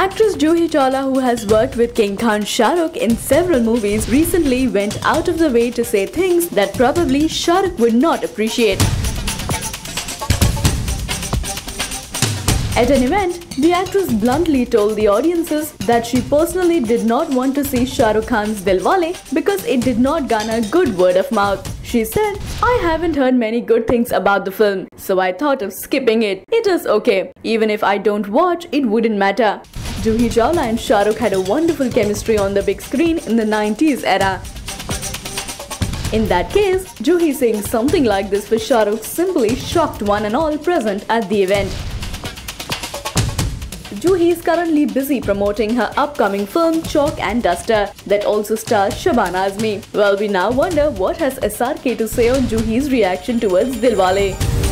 Actress Juhi Chawla, who has worked with King Khan Shah Rukh in several movies, recently went out of the way to say things that probably Shah Rukh would not appreciate. At an event, the actress bluntly told the audiences that she personally did not want to see Shah Rukh Khan's Dilwale because it did not garner good word of mouth. She said, I haven't heard many good things about the film, so I thought of skipping it. It is okay. Even if I don't watch, it wouldn't matter. Juhi Chawla and Shah Rukh had a wonderful chemistry on the big screen in the 90s era. In that case, Juhi saying something like this for Shah Rukh simply shocked one and all present at the event. Juhi is currently busy promoting her upcoming film Chalk and Duster that also stars Shabana Azmi. Well, we now wonder what has SRK to say on Juhi's reaction towards Dilwale.